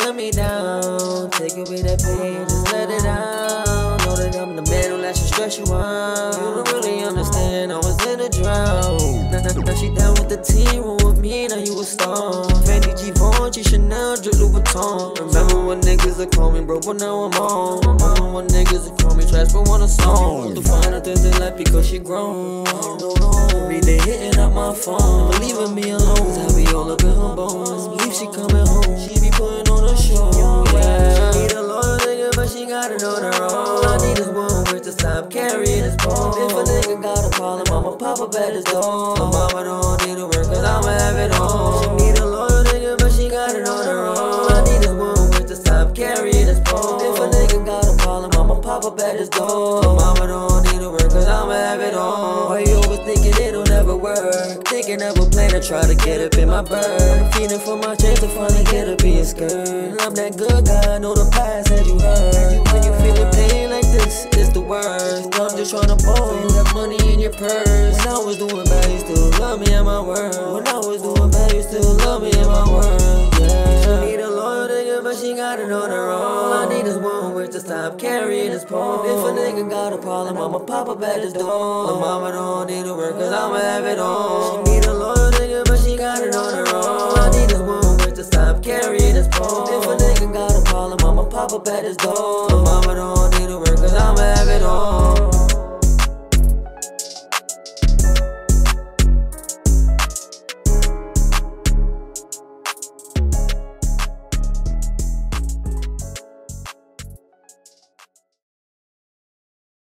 let me down. Take away that pain, just let it out. Know that I'm the man who lets you stress you out. You don't really understand, I was in a drought. Now, now, now she down with the team, roll with me, now you a star. Fendi Givenchy, Chanel, drip Louis Vuitton. Remember when niggas would call me broke, but now I'm on. Remember when niggas would call me trash, but want a song. Find out that they like because she grown. Every day hitting up my phone. Never leaving me alone, I be all up in her bones. Stop carrying his bone. If a nigga got a problem, I'ma pop up at his door. My mama don't need to work, cause I'ma have it on. She need a loyal nigga, but she got it on her own. I need is one with to stop carrying his bone. If a nigga got a problem, I'ma pop up at his door. My mama don't need to work, cause I'ma have it on. Why you always thinking it'll never work? Thinking of a plan to try to get up in my bird. Feeling for my chance to finally get up in your skirt. I'm that good guy, I know the past that you heard. The worst. I'm just tryna ball, you got money in your purse. When I was doing bad, you still love me in my world. When I was doing bad, you still love me in my world. Yeah. She need a loyal nigga, but she got it on her own. All I need is one word to stop carrying this pole. If a nigga got a problem, I'ma pop up at his door. My mama don't need to work, cause I'ma have it on. couple betters My Mama don't need to work cause I'ma have it all.